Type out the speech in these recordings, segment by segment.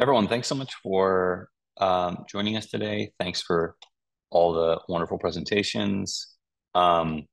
Everyone, thanks so much for um, joining us today. Thanks for all the wonderful presentations. Um,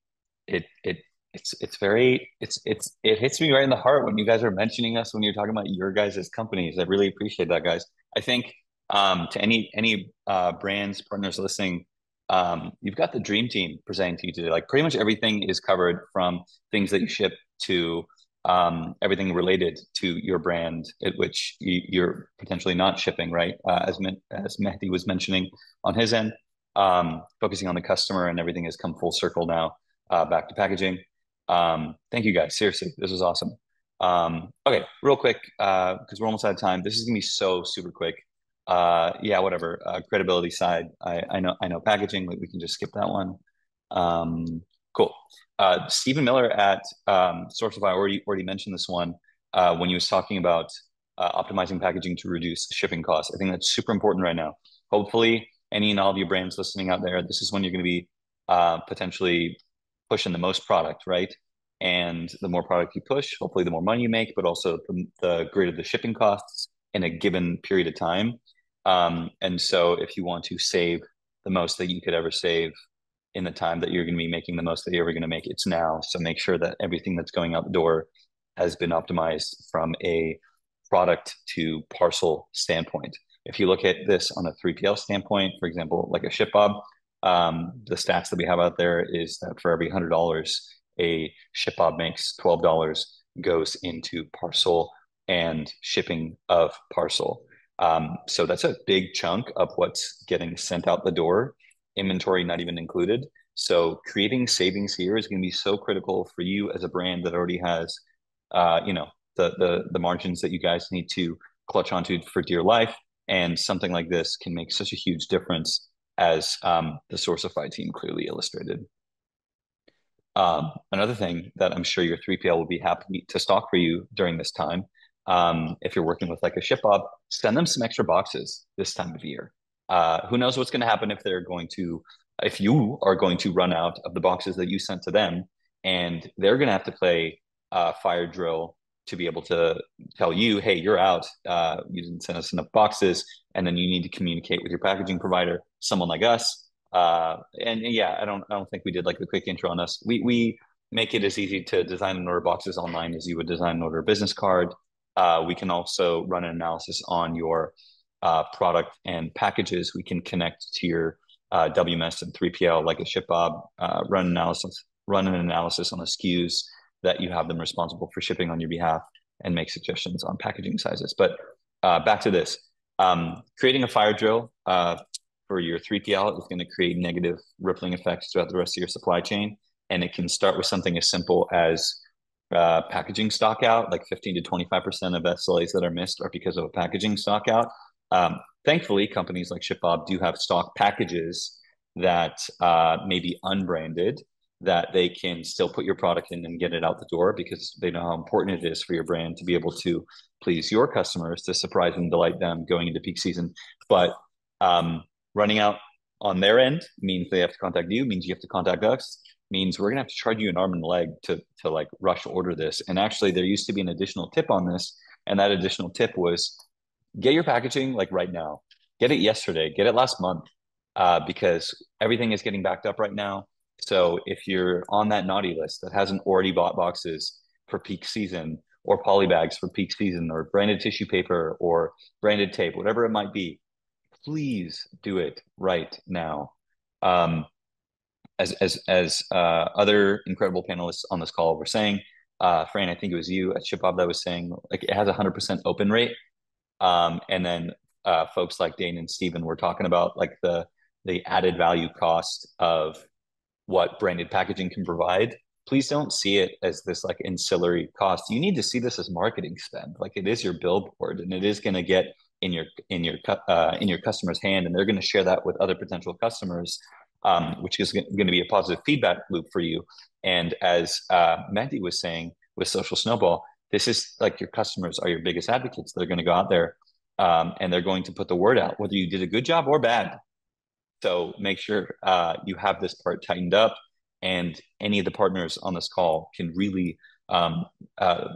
it it it's it's very it's it's it hits me right in the heart when you guys are mentioning us when you're talking about your guys' as companies. I really appreciate that, guys. I think um, to any any uh, brands partners listening, um, you've got the dream team presenting to you today. Like pretty much everything is covered from things that you ship to um, everything related to your brand, at which you, are potentially not shipping, right? Uh, as as Mehdi was mentioning on his end, um, focusing on the customer and everything has come full circle now uh, back to packaging. Um, thank you guys. Seriously, this was awesome. Um, okay, real quick, because uh, we're almost out of time. This is gonna be so super quick. Uh, yeah, whatever. Uh, credibility side, I, I know I know packaging. We, we can just skip that one. Cool. Uh, Stephen Miller at um, Sourcify already already mentioned this one uh, when he was talking about uh, optimizing packaging to reduce shipping costs. I think that's super important right now. Hopefully, any and all of your brands listening out there, this is when you're going to be uh, potentially pushing the most product, right? And the more product you push, hopefully, the more money you make, but also the, the greater the shipping costs in a given period of time. Um, and so, if you want to save the most that you could ever save in the time that you're going to be making the most that you're ever going to make. It's now. So make sure that everything that's going out the door has been optimized from a product to parcel standpoint. If you look at this on a 3PL standpoint, for example, like a ShipBob, um, the stats that we have out there is that for every $100 a ShipBob makes, $12 goes into parcel and shipping of parcel. Um, so that's a big chunk of what's getting sent out the door inventory not even included. So creating savings here is going to be so critical for you as a brand that already has, uh, you know, the the the margins that you guys need to clutch onto for dear life. And something like this can make such a huge difference, as um, the Sourcify team clearly illustrated. Um, another thing that I'm sure your 3PL will be happy to stock for you during this time, um, if you're working with like a ship ShipBob, send them some extra boxes this time of year. Uh, who knows what's going to happen if they're going to, if you are going to run out of the boxes that you sent to them, and they're going to have to play uh, fire drill to be able to tell you, hey, you're out. Uh, you didn't send us enough boxes, and then you need to communicate with your packaging provider, someone like us. Uh, and, and yeah, I don't, I don't think we did like the quick intro on us. We we make it as easy to design and order boxes online as you would design and order a business card. Uh, we can also run an analysis on your uh, product and packages, we can connect to your uh, WMS and 3PL like a ShipBob, uh, run analysis, run an analysis on the SKUs that you have them responsible for shipping on your behalf, and make suggestions on packaging sizes. But uh, back to this, um, creating a fire drill uh, for your 3PL is going to create negative rippling effects throughout the rest of your supply chain, and it can start with something as simple as uh, packaging stock out, like 15 to 25% of SLAs that are missed are because of a packaging stock out. Um, thankfully, companies like ShipBob do have stock packages that uh, may be unbranded that they can still put your product in and get it out the door because they know how important it is for your brand to be able to please your customers to surprise and delight them going into peak season. But um, running out on their end means they have to contact you, means you have to contact us, means we're gonna have to charge you an arm and leg to to like rush order this. And actually, there used to be an additional tip on this, and that additional tip was get your packaging like right now. Get it yesterday. Get it last month uh, because everything is getting backed up right now. So if you're on that naughty list that hasn't already bought boxes for peak season or poly bags for peak season or branded tissue paper or branded tape, whatever it might be, please do it right now. Um, as as as uh, other incredible panelists on this call were saying, uh, Fran, I think it was you at ShipBob that was saying like it has a hundred percent open rate. Um, and then uh, folks like Dane and Stephen were talking about like the the added value cost of what branded packaging can provide. Please don't see it as this like ancillary cost. You need to see this as marketing spend. Like it is your billboard, and it is going to get in your in your uh, in your customer's hand, and they're going to share that with other potential customers, um, which is going to be a positive feedback loop for you. And as uh, Mehdi was saying with Social Snowball, this is like your customers are your biggest advocates. They're going to go out there um, and they're going to put the word out, whether you did a good job or bad. So make sure uh, you have this part tightened up, and any of the partners on this call can really um, uh,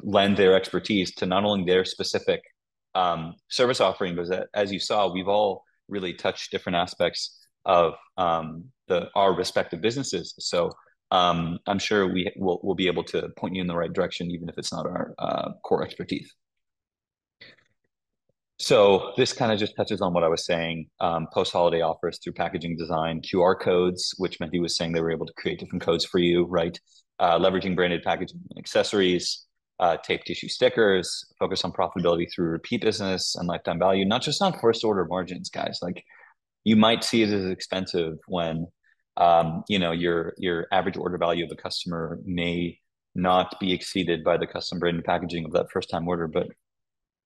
lend their expertise to not only their specific um, service offering, because as you saw, we've all really touched different aspects of um, the our respective businesses. So um, I'm sure we will we'll be able to point you in the right direction, even if it's not our uh, core expertise. So this kind of just touches on what I was saying. Um, post-holiday offers through packaging design, QR codes, which Mehdi was saying they were able to create different codes for you, right? Uh, leveraging branded packaging and accessories, uh, tape tissue stickers, focus on profitability through repeat business and lifetime value, not just on first order margins, guys. Like you might see it as expensive when um, you know your your average order value of a customer may not be exceeded by the custom branded packaging of that first time order, but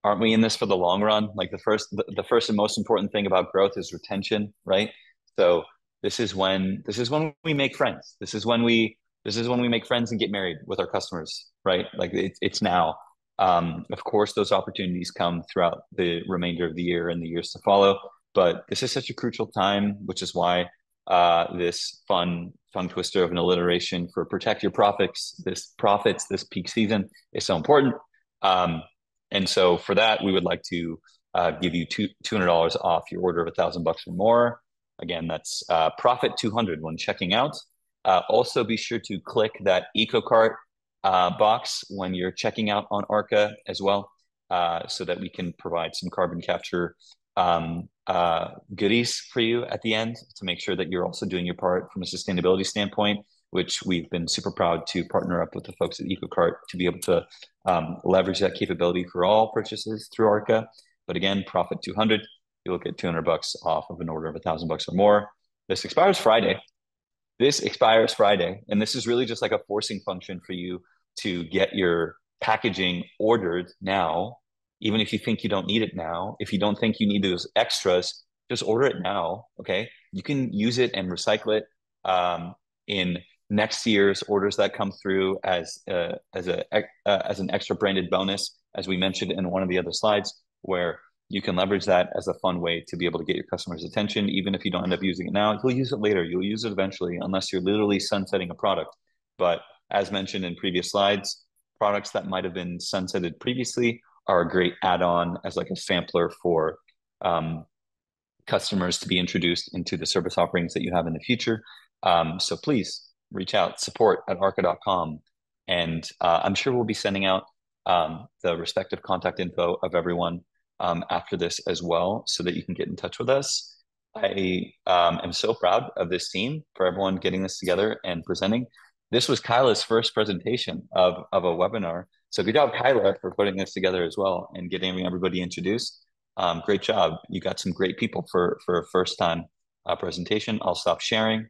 aren't we in this for the long run? Like the first, the, the first and most important thing about growth is retention, right? So this is when this is when we make friends. This is when we this is when we make friends and get married with our customers, right? Like it's it's now. Um, of course, those opportunities come throughout the remainder of the year and the years to follow. But this is such a crucial time, which is why uh, this fun tongue twister of an alliteration for protect your profits, this profits, this peak season is so important. Um, and so for that, we would like to uh, give you two hundred dollars off your order of a thousand bucks or more. Again, that's uh, profit two hundred when checking out. Uh, also, be sure to click that EcoCart uh, box when you're checking out on Arka as well, uh, so that we can provide some carbon capture um, uh, goodies for you at the end to make sure that you're also doing your part from a sustainability standpoint which we've been super proud to partner up with the folks at EcoCart to be able to um, leverage that capability for all purchases through Arka. But again, profit 200, you'll get 200 bucks off of an order of a thousand bucks or more. This expires Friday. This expires Friday. And this is really just like a forcing function for you to get your packaging ordered now, even if you think you don't need it now. If you don't think you need those extras, just order it now. Okay. You can use it and recycle it um, in next year's orders that come through as uh, as a uh, as an extra branded bonus, as we mentioned in one of the other slides, where you can leverage that as a fun way to be able to get your customers' attention, even if you don't end up using it now. You'll use it later. You'll use it eventually, unless you're literally sunsetting a product. But as mentioned in previous slides, products that might have been sunsetted previously are a great add-on as like a sampler for um, customers to be introduced into the service offerings that you have in the future. Um, so please reach out, support at arka.com. And uh, I'm sure we'll be sending out um, the respective contact info of everyone um, after this as well so that you can get in touch with us. I um, am so proud of this team for everyone getting this together and presenting. This was Kyla's first presentation of, of a webinar. So good job, Kyla, for putting this together as well and getting everybody introduced. Um, great job. You got some great people for, for a first time uh, presentation. I'll stop sharing